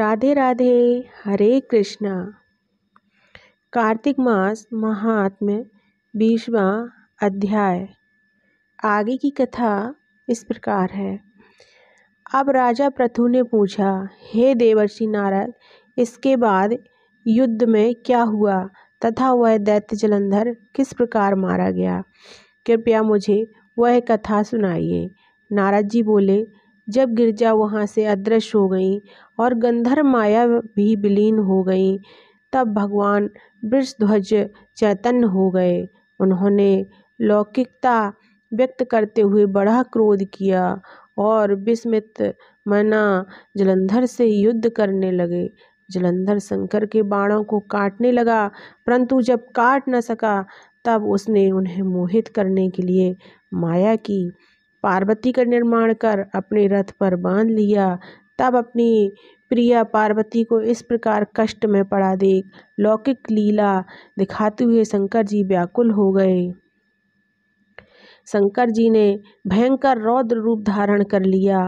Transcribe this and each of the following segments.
राधे राधे, हरे कृष्णा। कार्तिक मास महात्म्य, बीसवा अध्याय। आगे की कथा इस प्रकार है। अब राजा प्रथु ने पूछा, हे देवर्षि नारद, इसके बाद युद्ध में क्या हुआ? तथा वह दैत्य जलंधर किस प्रकार मारा गया? कृपया मुझे वह कथा सुनाइए। नारद जी बोले जब गिरजा वहाँ से अदृश्य हो गई और गंधर्व माया भी विलीन हो गई, तब भगवान वृषध्वज चैतन्य हो गए। उन्होंने लौकिकता व्यक्त करते हुए बड़ा क्रोध किया और विस्मित मना जलंधर से युद्ध करने लगे। जलंधर शंकर के बाणों को काटने लगा, परंतु जब काट न सका, तब उसने उन्हें मोहित करने के लिए माया की पार्वती का निर्माण कर अपने रथ पर बाँध लिया। तब अपनी प्रिया पार्वती को इस प्रकार कष्ट में पड़ा देख लौकिक लीला दिखाते हुए शंकर जी व्याकुल हो गए। शंकर जी ने भयंकर रौद्र रूप धारण कर लिया।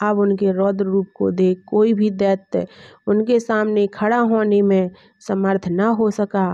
अब उनके रौद्र रूप को देख कोई भी दैत्य उनके सामने खड़ा होने में समर्थ न हो सका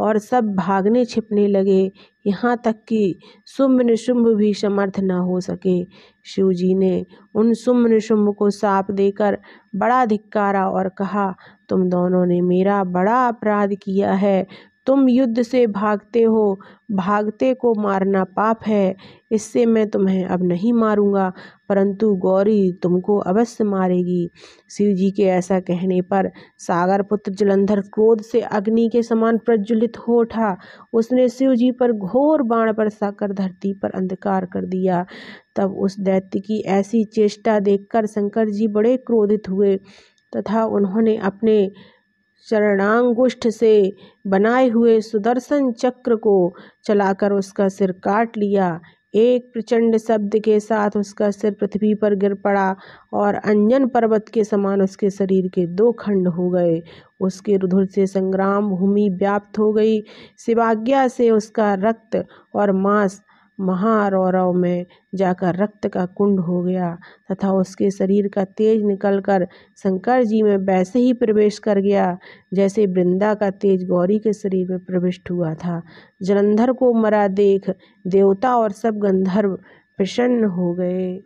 और सब भागने छिपने लगे। यहाँ तक कि शुम्भ निशुम्भ भी समर्थ न हो सके। शिव जी ने उन शुंभ निशुम्भ को साप देकर बड़ा धिक्कारा और कहा, तुम दोनों ने मेरा बड़ा अपराध किया है। तुम युद्ध से भागते हो, भागते को मारना पाप है, इससे मैं तुम्हें अब नहीं मारूँगा, परंतु गौरी तुमको अवश्य मारेगी। शिव जी के ऐसा कहने पर सागर पुत्र जलंधर क्रोध से अग्नि के समान प्रज्वलित हो उठा। उसने शिव जी पर घोर बाण बरसाकर धरती पर अंधकार कर दिया। तब उस दैत्य की ऐसी चेष्टा देखकर शंकर जी बड़े क्रोधित हुए तथा उन्होंने अपने चरणांगुष्ठ से बनाए हुए सुदर्शन चक्र को चलाकर उसका सिर काट लिया। एक प्रचंड शब्द के साथ उसका सिर पृथ्वी पर गिर पड़ा और अंजन पर्वत के समान उसके शरीर के दो खंड हो गए। उसके रुधिर से संग्राम भूमि व्याप्त हो गई। शिवाज्ञा से उसका रक्त और मांस महारौरव में जाकर रक्त का कुंड हो गया तथा उसके शरीर का तेज निकलकर शंकर जी में वैसे ही प्रवेश कर गया, जैसे वृंदा का तेज गौरी के शरीर में प्रविष्ट हुआ था। जलंधर को मरा देख देवता और सब गंधर्व प्रसन्न हो गए।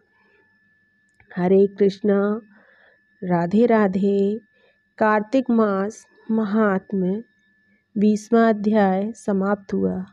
हरे कृष्णा, राधे राधे। कार्तिक मास महात्म्य, बीसवा अध्याय समाप्त हुआ।